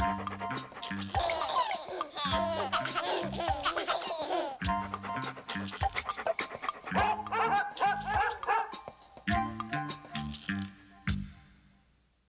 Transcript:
Ha ha ha!